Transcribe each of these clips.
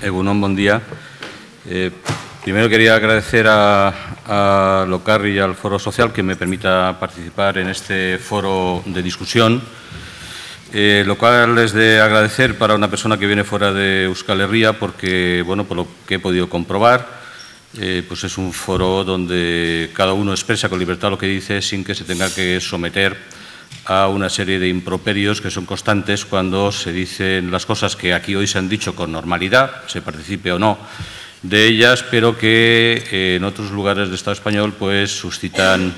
Egunon, buen día. Eh, primero quería agradecer a, a Locarri y al Foro Social que me permita participar en este foro de discusión, eh, lo cual es de agradecer para una persona que viene fuera de Euskal Herria porque, bueno, por lo que he podido comprobar, eh, pues es un foro donde cada uno expresa con libertad lo que dice sin que se tenga que someter a una serie de improperios que son constantes cuando se dicen las cosas que aquí hoy se han dicho con normalidad, se participe o no de ellas, pero que eh, en otros lugares del Estado español pues suscitan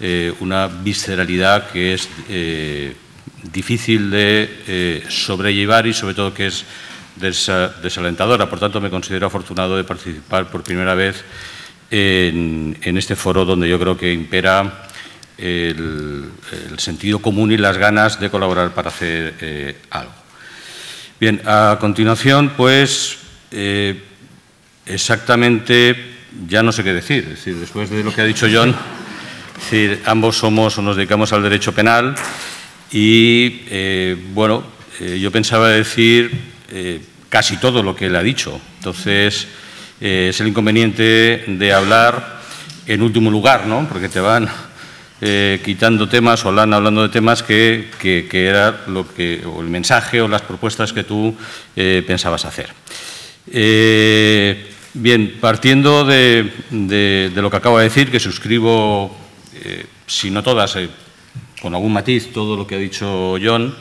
eh, una visceralidad que es eh, difícil de sobrellevar y sobre todo que es desalentadora. Por tanto, me considero afortunado de participar por primera vez en este foro donde yo creo que impera el, sentido común y las ganas de colaborar para hacer eh, algo. Bien, a continuación, pues, eh, exactamente, ya no sé qué decir. Es decir, después de lo que ha dicho John, decir, ambos somos o nos dedicamos al derecho penal y, eh, bueno, yo pensaba decir casi todo lo que él ha dicho. Entonces, es el inconveniente de hablar en último lugar, ¿no? Porque te van eh, quitando temas o hablando de temas que, era lo que, o el mensaje o las propuestas que tú eh, pensabas hacer. Eh, bien, partiendo de, lo que acabo de decir, que suscribo, si no todas, con algún matiz, todo lo que ha dicho John,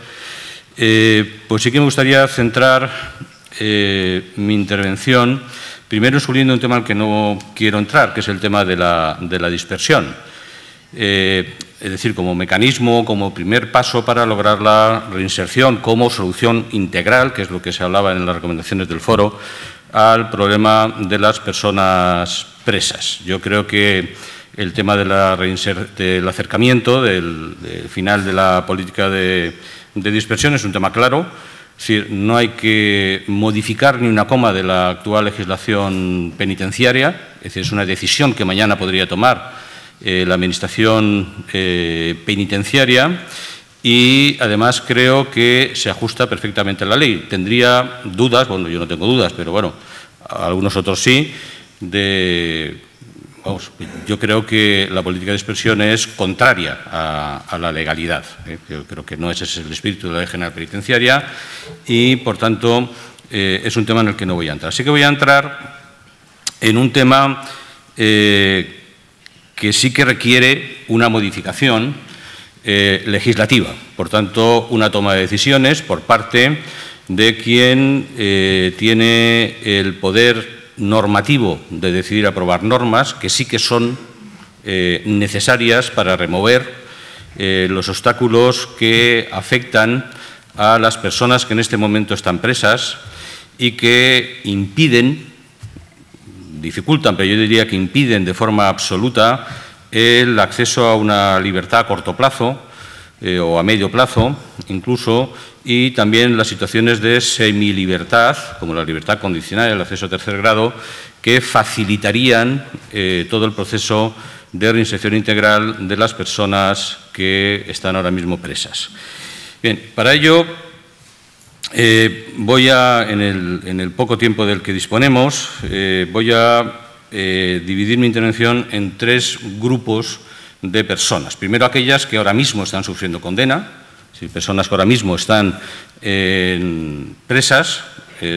pues sí que me gustaría centrar mi intervención primero subiendo un tema al que no quiero entrar, que es el tema de la dispersión eh, es decir, como mecanismo, como primer paso para lograr la reinserción, como solución integral, que es lo que se hablaba en las recomendaciones del foro, al problema de las personas presas. Yo creo que el tema del acercamiento, del, del, final de la política de, de dispersión, es un tema claro. Es decir, no hay que modificar ni una coma de la actual legislación penitenciaria, es decir, es una decisión que mañana podría tomar eh, la Administración eh, penitenciaria y además creo que se ajusta perfectamente a la ley. Tendría dudas, bueno, yo no tengo dudas, pero bueno, algunos otros sí, de, vamos, yo creo que la política de expresión es contraria a, la legalidad. ¿eh? Yo creo que no ese es el espíritu de la ley general penitenciaria y, por tanto, es un tema en el que no voy a entrar. Así que voy a entrar en un tema eh, que sí que requiere una modificación eh, legislativa, por tanto, una toma de decisiones por parte de quien eh, tiene el poder normativo de decidir aprobar normas que sí que son eh, necesarias para remover los obstáculos que afectan a las personas que en este momento están presas y que impiden dificultan, pero yo diría que impiden de forma absoluta el acceso a una libertad a corto plazo eh, o a medio plazo, incluso, y también las situaciones de semilibertad, como la libertad condicional el acceso a tercer grado, que facilitarían eh, todo el proceso de reinserción integral de las personas que están ahora mismo presas. Bien, para ello eh, voy a, en el, poco tiempo del que disponemos, eh, voy a eh, dividir mi intervención en tres grupos de personas. Primero, aquellas que ahora mismo están sufriendo condena, personas que ahora mismo están presas,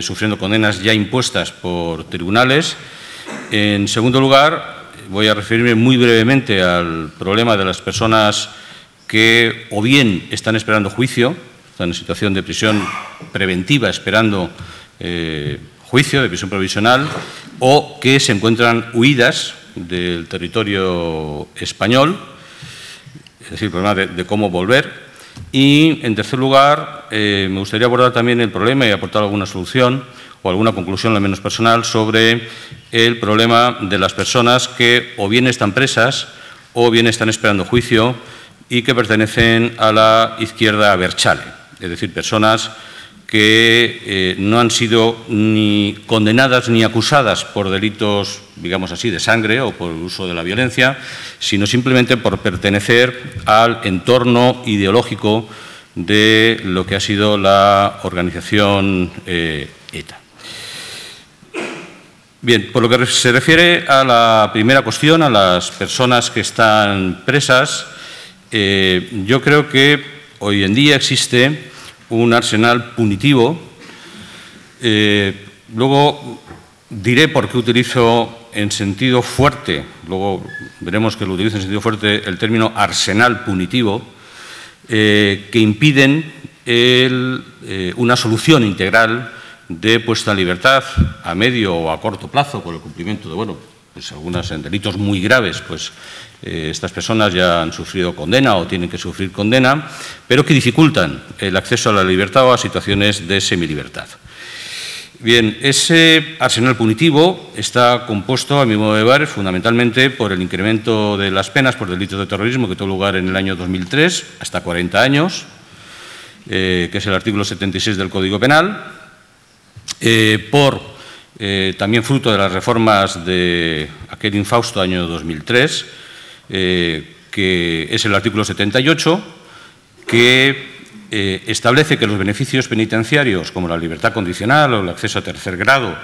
sufriendo condenas ya impuestas por tribunales. En segundo lugar, voy a referirme muy brevemente al problema de las personas que o bien están esperando juicio, están en situación de prisión preventiva esperando eh, juicio, de prisión provisional, o que se encuentran huidas del territorio español, es decir, el problema de, cómo volver. Y, en tercer lugar, eh, me gustaría abordar también el problema y aportar alguna solución o alguna conclusión, al menos personal, sobre el problema de las personas que o bien están presas o bien están esperando juicio y que pertenecen a la izquierda Berchale es decir, personas que eh, no han sido ni condenadas ni acusadas por delitos, digamos así, de sangre o por el uso de la violencia, sino simplemente por pertenecer al entorno ideológico de lo que ha sido la organización eh, ETA. Bien, por lo que se refiere a la primera cuestión, a las personas que están presas, eh, yo creo que hoy en día existe un arsenal punitivo. Eh, luego diré por qué utilizo en sentido fuerte, luego veremos que lo utilizo en sentido fuerte el término arsenal punitivo, eh, que impiden una solución integral de puesta en libertad a medio o a corto plazo por el cumplimiento de, bueno, pues algunos delitos muy graves, pues eh, estas personas ya han sufrido condena o tienen que sufrir condena, pero que dificultan el acceso a la libertad o a situaciones de semilibertad. Bien, ese arsenal punitivo está compuesto, a mi modo de ver, fundamentalmente por el incremento de las penas por delitos de terrorismo que tuvo lugar en el año 2003, hasta 40 años, eh, que es el artículo 76 del Código Penal, eh, por también fruto de las reformas de aquel infausto año 2003, eh, que es el artículo 78, que establece que los beneficios penitenciarios, como la libertad condicional o el acceso a tercer grado,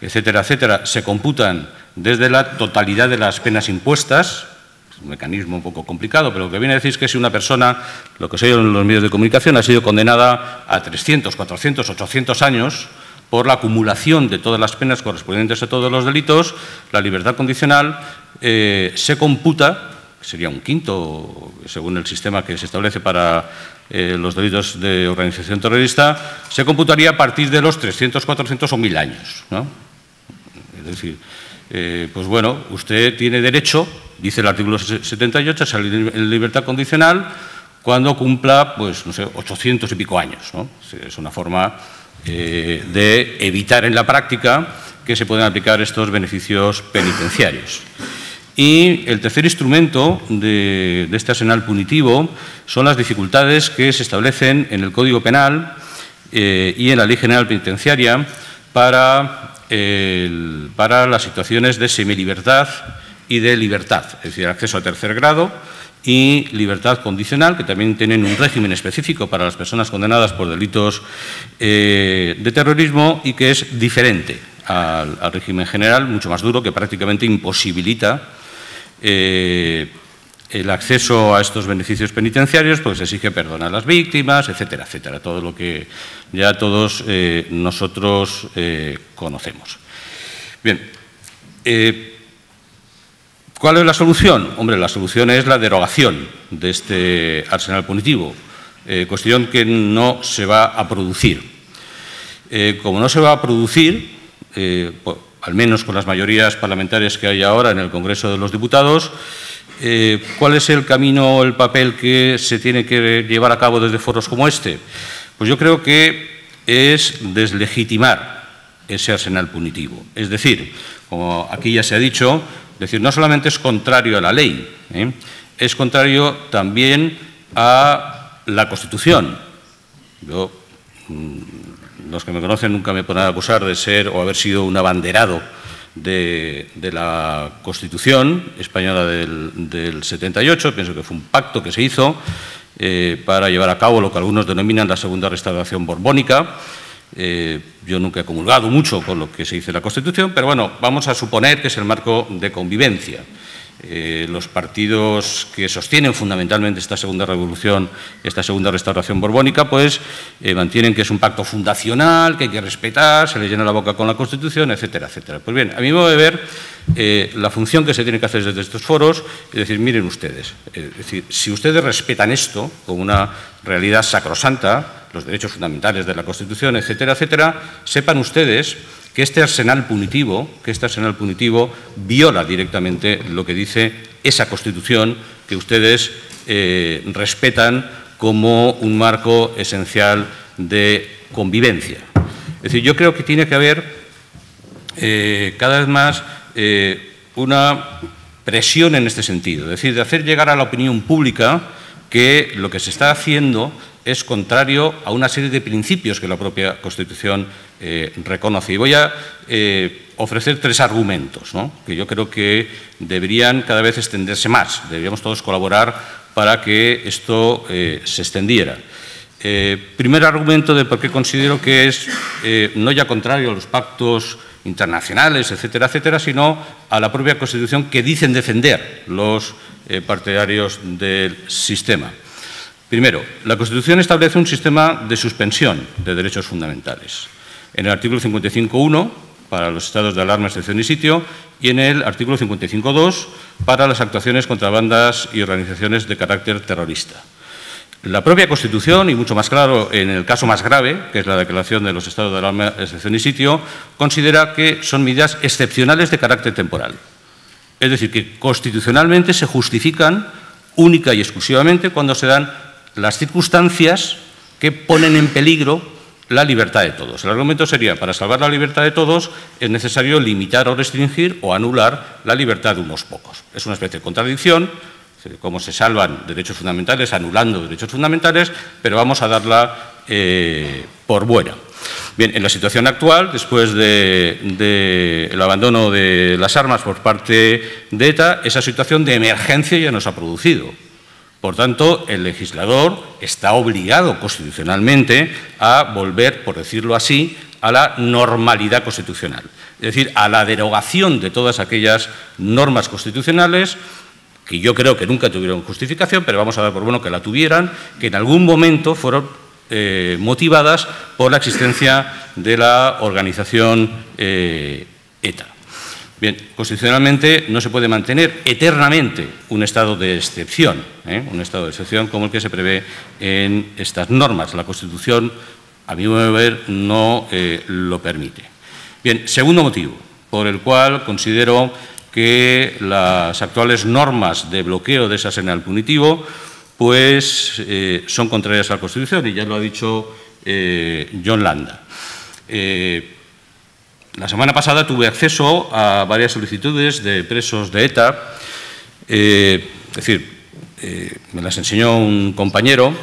etcétera, etcétera, se computan desde la totalidad de las penas impuestas, un mecanismo un poco complicado, pero lo que viene a decir es que si una persona, lo que se oye en los medios de comunicación, ha sido condenada a 300, 400, 800 años, por la acumulación de todas las penas correspondientes a todos los delitos, la libertad condicional eh, se computa, sería un quinto, según el sistema que se establece para eh, los delitos de organización terrorista, se computaría a partir de los 300, 400 o 1000 años. Es decir, eh, pues bueno, usted tiene derecho, dice el artículo 78, a salir en libertad condicional cuando cumpla, pues, no sé, 800 y pico años. Es una forma eh, de evitar en la práctica que se puedan aplicar estos beneficios penitenciarios. Y el tercer instrumento de, este arsenal punitivo son las dificultades que se establecen en el Código Penal eh, y en la Ley General Penitenciaria para, para las situaciones de semilibertad y de libertad, es decir, acceso a tercer grado, y libertad condicional, que también tienen un régimen específico para las personas condenadas por delitos eh, de terrorismo y que es diferente al, régimen general, mucho más duro, que prácticamente imposibilita eh, el acceso a estos beneficios penitenciarios, pues se exige perdón a las víctimas, etcétera, etcétera, todo lo que ya todos eh, nosotros conocemos. Bien, ¿Cuál es la solución? Hombre, la solución es la derogación de este arsenal punitivo, eh, cuestión que no se va a producir. Eh, como no se va a producir, eh, al menos con las mayorías parlamentarias que hay ahora en el Congreso de los Diputados, ¿cuál es el camino o el papel que se tiene que llevar a cabo desde foros como este? Pues yo creo que es deslegitimar ese arsenal punitivo. Es decir, como aquí ya se ha dicho, es decir, no solamente es contrario a la ley, ¿eh? es contrario también a la Constitución. Yo, mm, los que me conocen nunca me podrán acusar de ser o haber sido un abanderado de, la Constitución española del, 78. Pienso que fue un pacto que se hizo eh, para llevar a cabo lo que algunos denominan la segunda restauración borbónica. Eh, yo nunca he comulgado mucho con lo que se dice en la Constitución, pero bueno, vamos a suponer que es el marco de convivencia. Eh, los partidos que sostienen fundamentalmente esta segunda revolución, esta segunda restauración borbónica, pues eh, mantienen que es un pacto fundacional, que hay que respetar, se le llena la boca con la Constitución, etcétera, etcétera. Pues bien, a mi modo de ver, eh, la función que se tiene que hacer desde estos foros es decir, miren ustedes, si ustedes respetan esto como una realidad sacrosanta, los derechos fundamentales de la Constitución, etcétera, etcétera, sepan ustedes que este arsenal punitivo, que este arsenal punitivo viola directamente lo que dice esa Constitución que ustedes eh, respetan como un marco esencial de convivencia. Es decir, yo creo que tiene que haber eh, cada vez más eh, una presión en este sentido, es decir, de hacer llegar a la opinión pública que lo que se está haciendo es contrario a una serie de principios que la propia Constitución eh, reconoce. Y voy a eh, ofrecer tres argumentos que yo creo que deberían cada vez extenderse más. Deberíamos todos colaborar para que esto eh, se extendiera. primer argumento de por qué considero que es no ya contrario a los pactos internacionales, etcétera, etcétera, sino a la propia Constitución que dicen defender los partidarios del sistema. Primero, la Constitución establece un sistema de suspensión de derechos fundamentales. En el artículo 55.1, para los estados de alarma, excepción y sitio, y en el artículo 55.2, para las actuaciones contra bandas y organizaciones de carácter terrorista. La propia Constitución, y mucho más claro en el caso más grave, que es la declaración de los estados de alarma, excepción y sitio, considera que son medidas excepcionales de carácter temporal. Es decir, que constitucionalmente se justifican única y exclusivamente cuando se dan las circunstancias que ponen en peligro la libertad de todos. El argumento sería, para salvar la libertad de todos es necesario limitar o restringir o anular la libertad de unos pocos. Es una especie de contradicción, cómo se salvan derechos fundamentales anulando derechos fundamentales, pero vamos a darla eh, por buena. Bien, en la situación actual, después del abandono de las armas por parte de ETA, esa situación de emergencia ya nos ha producido. Por tanto, el legislador está obligado constitucionalmente a volver, por decirlo así, a la normalidad constitucional, es decir, a la derogación de todas aquellas normas constitucionales que yo creo que nunca tuvieron justificación, pero vamos a dar por bueno que la tuvieran, que en algún momento fueron eh, motivadas por la existencia de la organización eh, ETA. Bien, constitucionalmente no se puede mantener eternamente un estado de excepción, ¿eh? un estado de excepción como el que se prevé en estas normas. La Constitución, a mi modo de ver, no lo permite. Bien, segundo motivo por el cual considero que las actuales normas de bloqueo de ese arsenal punitivo pues, eh, son contrarias a la Constitución, y ya lo ha dicho eh, John Landa. Eh, la semana pasada tuve acceso a varias solicitudes de presos de ETA, es decir, me las enseñó un compañero,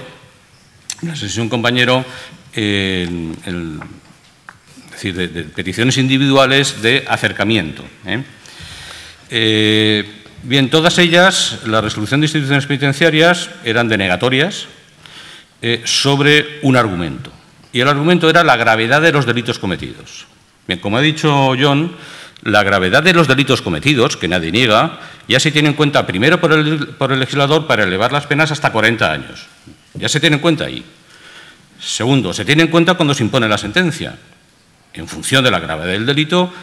me las enseñó un compañero, es decir, de, peticiones individuales de acercamiento. Eh, bien, todas ellas, la resolución de instituciones penitenciarias eran denegatorias eh, sobre un argumento. Y el argumento era la gravedad de los delitos cometidos. Bien, como ha dicho John, la gravedad de los delitos cometidos, que nadie niega, ya se tiene en cuenta primero por el, legislador para elevar las penas hasta 40 años. Ya se tiene en cuenta ahí. Segundo, se tiene en cuenta cuando se impone la sentencia. En función de la gravedad del delito,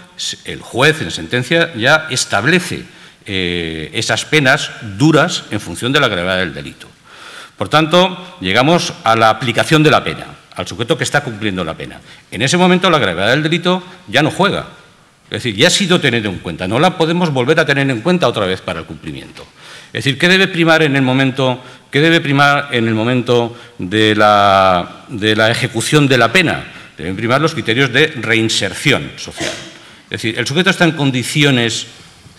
el juez en sentencia ya establece eh, esas penas duras en función de la gravedad del delito. Por tanto, llegamos a la aplicación de la pena, al sujeto que está cumpliendo la pena. En ese momento la gravedad del delito ya no juega. Es decir, ya ha sido tenido en cuenta, no la podemos volver a tener en cuenta otra vez para el cumplimiento. Es decir, ¿qué debe primar en el momento, qué debe primar en el momento de la, ejecución de la pena? Deben primar los criterios de reinserción social. Es decir, el sujeto está en condiciones,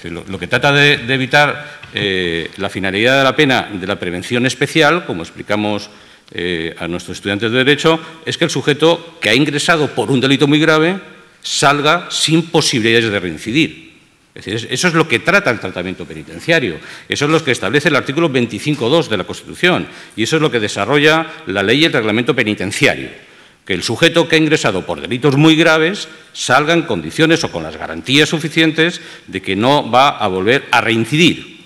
lo, que trata de, evitar eh, la finalidad de la pena de la prevención especial, como explicamos eh, a nuestros estudiantes de Derecho, es que el sujeto que ha ingresado por un delito muy grave salga sin posibilidades de reincidir. Es decir, eso es lo que trata el tratamiento penitenciario, eso es lo que establece el artículo 25.2 de la Constitución y eso es lo que desarrolla la ley y el reglamento penitenciario que el sujeto que ha ingresado por delitos muy graves salga en condiciones o con las garantías suficientes de que no va a volver a reincidir.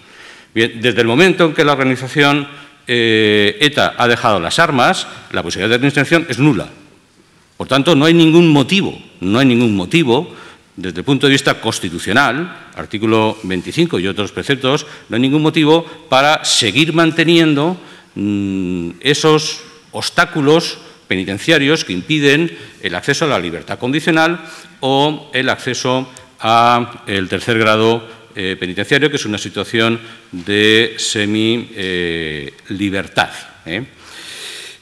Desde el momento en que la organización eh, ETA ha dejado las armas, la posibilidad de reinserción es nula. Por tanto, no hay ningún motivo, no hay ningún motivo desde el punto de vista constitucional, artículo 25 y otros preceptos, no hay ningún motivo para seguir manteniendo mm, esos obstáculos penitenciarios que impiden el acceso a la libertad condicional o el acceso al tercer grado eh, penitenciario, que es una situación de semi-libertad. ¿eh?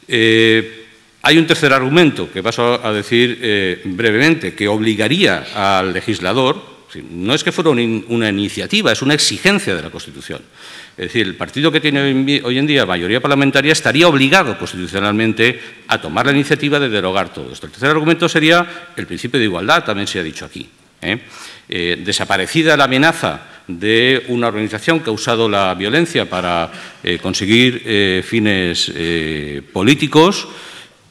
Eh, hay un tercer argumento que paso a decir brevemente, que obligaría al legislador, no es que fuera una iniciativa, es una exigencia de la Constitución, es decir, el partido que tiene hoy en día mayoría parlamentaria estaría obligado constitucionalmente a tomar la iniciativa de derogar todo esto. El tercer argumento sería el principio de igualdad, también se ha dicho aquí. ¿eh? Eh, desaparecida la amenaza de una organización que ha usado la violencia para eh, conseguir fines políticos,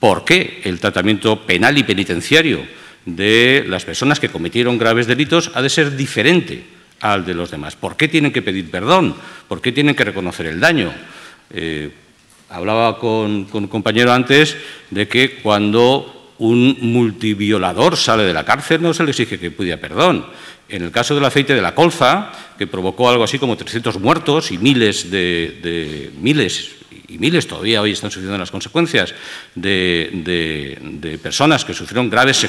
¿por qué el tratamiento penal y penitenciario de las personas que cometieron graves delitos ha de ser diferente al de los demás. ¿Por qué tienen que pedir perdón? ¿Por qué tienen que reconocer el daño? Eh, hablaba con, con un compañero antes de que cuando un multiviolador sale de la cárcel no se le exige que pida perdón. En el caso del aceite de la colza, que provocó algo así como 300 muertos y miles de, miles y miles todavía hoy están sufriendo las consecuencias de, personas que sufrieron graves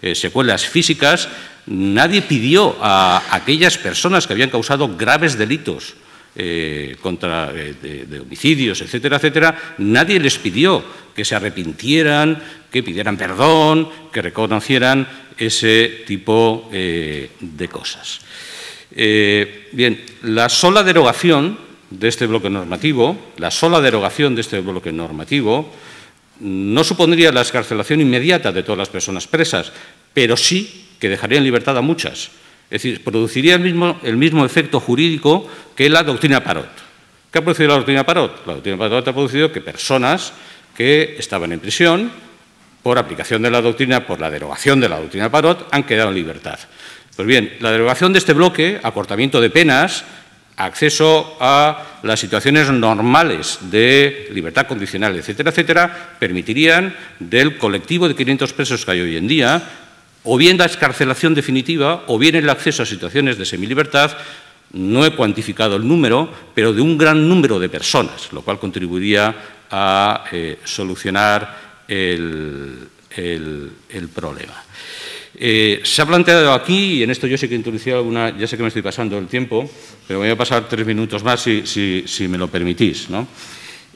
eh, secuelas físicas, nadie pidió a aquellas personas que habían causado graves delitos eh, contra, eh, de, homicidios, etcétera, etcétera, nadie les pidió que se arrepintieran, que pidieran perdón, que reconocieran ese tipo eh, de cosas. bien, la sola derogación de este bloque normativo, la sola derogación de este bloque normativo, no supondría la escarcelación inmediata de todas las personas presas, pero sí que dejaría en libertad a muchas. Es decir, produciría el mismo, el mismo efecto jurídico que la doctrina Parot. ¿Qué ha producido la doctrina Parot? La doctrina Parot ha producido que personas que estaban en prisión, por aplicación de la doctrina, por la derogación de la doctrina Parot, han quedado en libertad. Pues bien, la derogación de este bloque, acortamiento de penas, acceso a las situaciones normales de libertad condicional, etcétera, etcétera, permitirían del colectivo de 500 presos que hay hoy en día o bien la escarcelación definitiva o bien el acceso a situaciones de semilibertad, no he cuantificado el número, pero de un gran número de personas, lo cual contribuiría a eh, solucionar el, problema. Eh, se ha planteado aquí, y en esto yo sé que introducía alguna, ya sé que me estoy pasando el tiempo, pero voy a pasar tres minutos más si, si me lo permitís. ¿no?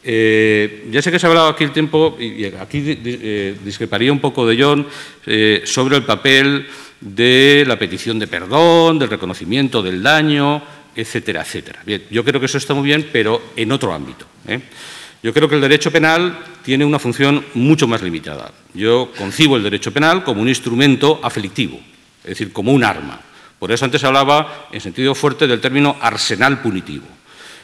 Eh, ya sé que se ha hablado aquí el tiempo, y aquí eh, discreparía un poco de John, eh, sobre el papel de la petición de perdón, del reconocimiento del daño, etcétera, etcétera. Bien, yo creo que eso está muy bien, pero en otro ámbito. Yo creo que el derecho penal tiene una función mucho más limitada. Yo concibo el derecho penal como un instrumento aflictivo, es decir, como un arma. Por eso antes hablaba en sentido fuerte del término arsenal punitivo.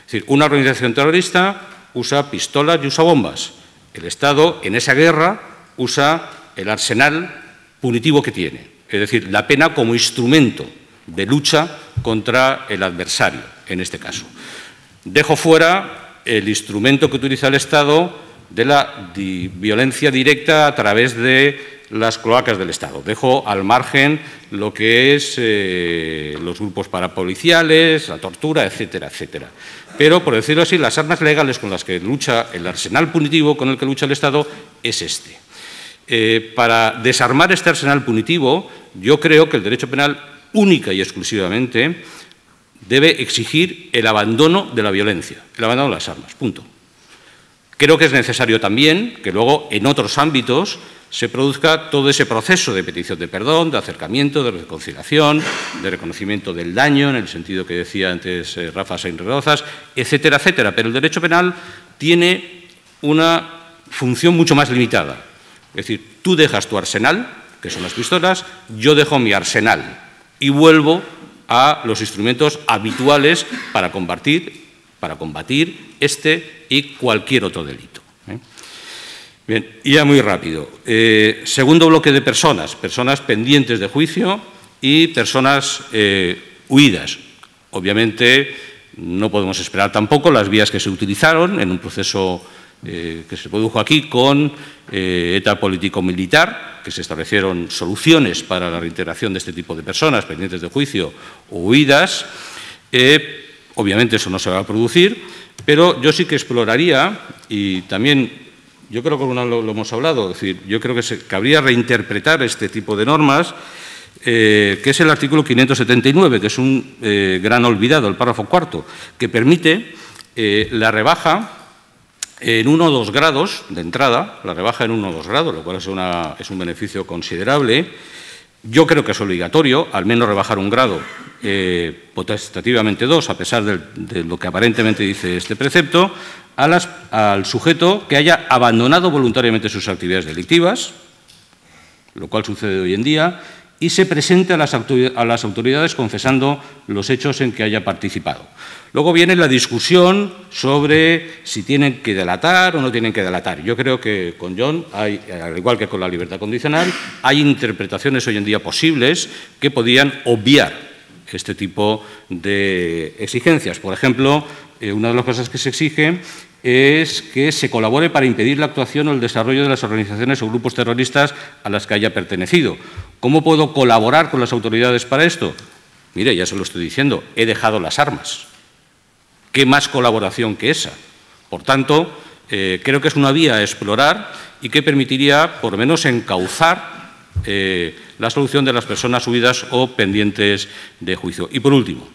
Es decir, una organización terrorista usa pistolas y usa bombas. El Estado, en esa guerra, usa el arsenal punitivo que tiene, es decir, la pena como instrumento de lucha contra el adversario, en este caso. Dejo fuera el instrumento que utiliza el Estado de la violencia directa a través de las cloacas del Estado. Dejo al margen lo que es eh, los grupos parapoliciales, la tortura, etcétera, etcétera pero, por decirlo así, las armas legales con las que lucha el arsenal punitivo con el que lucha el Estado es este. Eh, para desarmar este arsenal punitivo, yo creo que el derecho penal única y exclusivamente debe exigir el abandono de la violencia, el abandono de las armas, punto. Creo que es necesario también que luego en otros ámbitos se produzca todo ese proceso de petición de perdón, de acercamiento, de reconciliación, de reconocimiento del daño, en el sentido que decía antes eh, Rafa Seinredozas, etcétera, etcétera. Pero el derecho penal tiene una función mucho más limitada. Es decir, tú dejas tu arsenal, que son las pistolas, yo dejo mi arsenal y vuelvo a los instrumentos habituales para combatir, para combatir este y cualquier otro delito. ¿Eh? Bien, ya muy rápido. Eh, segundo bloque de personas, personas pendientes de juicio y personas eh, huidas. Obviamente no podemos esperar tampoco las vías que se utilizaron en un proceso eh, que se produjo aquí con ETA político-militar, que se establecieron soluciones para la reintegración de este tipo de personas pendientes de juicio o huidas. obviamente eso no se va a producir, pero yo sí que exploraría y también yo creo que lo, hemos hablado, es decir, yo creo que cabría reinterpretar este tipo de normas, eh, que es el artículo 579, que es un eh, gran olvidado, el párrafo cuarto, que permite eh, la rebaja en uno o dos grados de entrada, la rebaja en uno o dos grados, lo cual es, es un beneficio considerable. Yo creo que es obligatorio, al menos rebajar un grado, potestativamente dos, a pesar de lo que aparentemente dice este precepto, al sujeto que haya abandonado voluntariamente sus actividades delictivas, lo cual sucede hoy en día, y se presente a las, autoridades confesando los hechos en que haya participado. Luego viene la discusión sobre si tienen que delatar o no tienen que delatar. Yo creo que con John, hay, al igual que con la libertad condicional, hay interpretaciones hoy en día posibles que podían obviar este tipo de exigencias. Por ejemplo, eh, una de las cosas que se exige es que se colabore para impedir la actuación o el desarrollo de las organizaciones o grupos terroristas a las que haya pertenecido. ¿Cómo puedo colaborar con las autoridades para esto? Mire, ya se lo estoy diciendo, he dejado las armas. ¿Qué más colaboración que esa? Por tanto, eh, creo que es una vía a explorar y que permitiría, por lo menos, encauzar eh, la solución de las personas subidas o pendientes de juicio. Y, por último,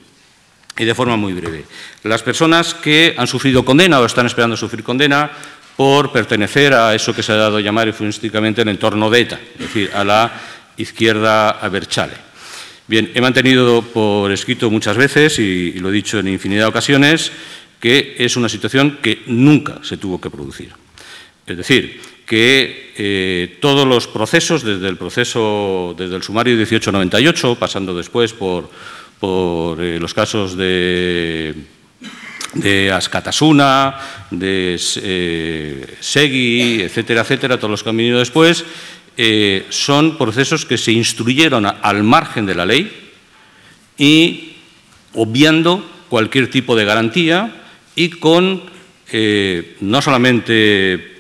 y de forma muy breve. Las personas que han sufrido condena o están esperando sufrir condena por pertenecer a eso que se ha dado a llamar eufemísticamente el entorno de ETA, es decir, a la izquierda aberchale. Bien, he mantenido por escrito muchas veces, y, lo he dicho en infinidad de ocasiones, que es una situación que nunca se tuvo que producir. Es decir, que eh, todos los procesos, desde el proceso, desde el sumario 1898, pasando después por por eh, los casos de, Ascatasuna, de eh, Segui, etcétera, etcétera, todos los que han venido después, eh, son procesos que se instruyeron al margen de la ley y obviando cualquier tipo de garantía y con no solamente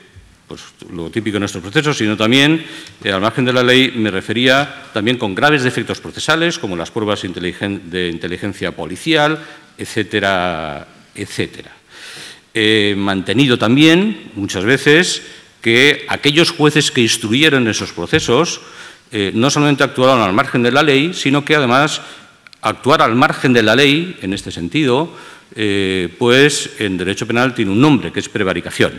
lo típico en nuestros procesos, sino también, eh, al margen de la ley, me refería también con graves defectos procesales, como las pruebas de inteligencia policial, etcétera, etcétera. He mantenido también, muchas veces, que aquellos jueces que instruyeron esos procesos eh, no solamente actuaron al margen de la ley, sino que además actuar al margen de la ley, en este sentido, eh, pues en derecho penal tiene un nombre, que es prevaricación.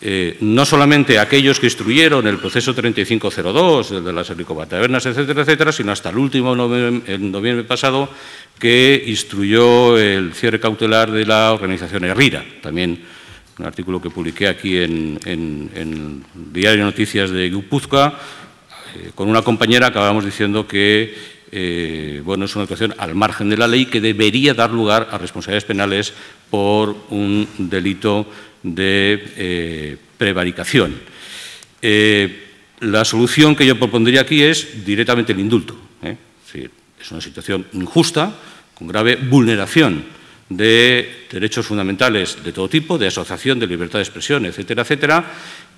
Eh, no solamente aquellos que instruyeron el proceso 3502, el de las helicobatavernas, etcétera, etcétera, sino hasta el último, en noviembre pasado, que instruyó el cierre cautelar de la organización Herrira, también un artículo que publiqué aquí en, el Diario Noticias de Guipúzcoa, eh, con una compañera acabamos diciendo que eh, bueno, es una actuación al margen de la ley que debería dar lugar a responsabilidades penales por un delito de eh, prevaricación. Eh, la solución que yo propondría aquí es directamente el indulto. ¿eh? Es, una situación injusta, con grave vulneración de derechos fundamentales de todo tipo, de asociación, de libertad de expresión, etcétera, etcétera,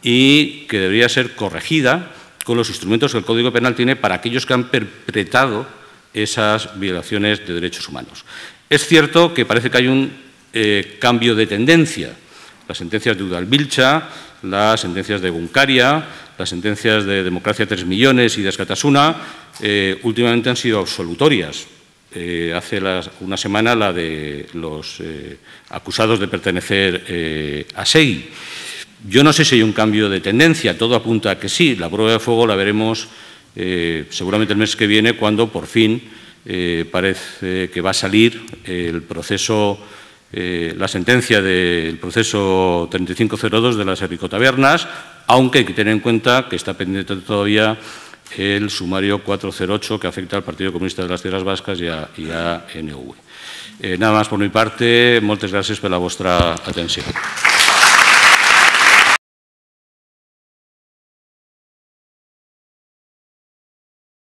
y que debería ser corregida con los instrumentos que el Código Penal tiene para aquellos que han perpetrado esas violaciones de derechos humanos. Es cierto que parece que hay un cambio de tendencia las sentencias de Udalbilcha, las sentencias de Buncaria, las sentencias de Democracia 3 Millones y de Escatasuna, eh, últimamente han sido absolutorias. Eh, hace una semana la de los eh, acusados de pertenecer a SEI. Yo no sé si hay un cambio de tendencia, todo apunta a que sí. La prueba de fuego la veremos seguramente el mes que viene, cuando por fin parece que va a salir el proceso eh, la sentencia del proceso 3502 de las Tabernas, aunque hay que tener en cuenta que está pendiente todavía el sumario 408 que afecta al Partido Comunista de las Tierras Vascas y a, y NV. Eh, nada más por mi parte, muchas gracias por la vuestra atención.